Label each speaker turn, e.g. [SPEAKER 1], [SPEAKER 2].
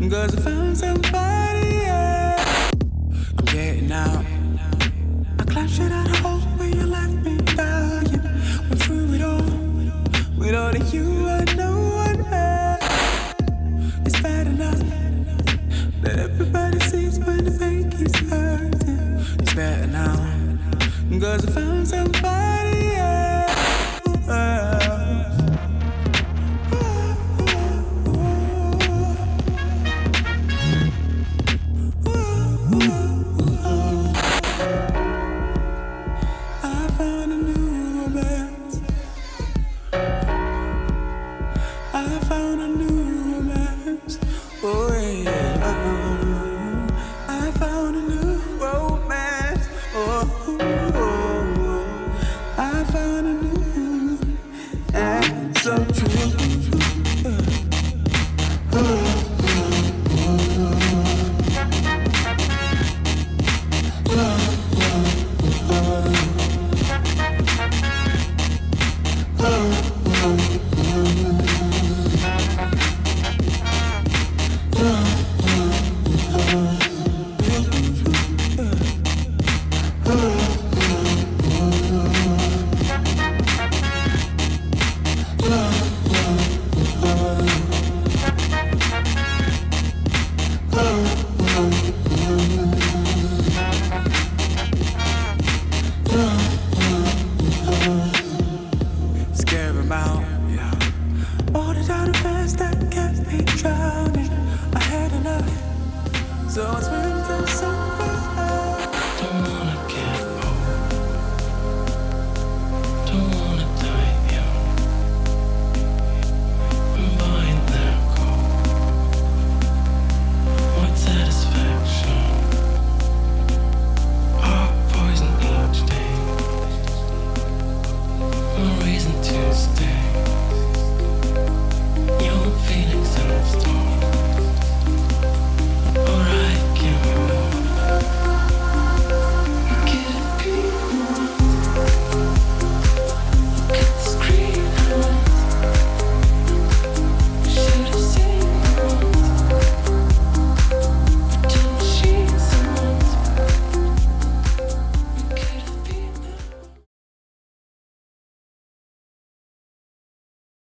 [SPEAKER 1] Cause I found somebody, yeah. I'm getting out. I climbed straight out the hole where you left me dying. Went through it all with all of you and no one else. It's bad enough that everybody sees when the pain keeps hurting. It's better now. Cause I found somebody.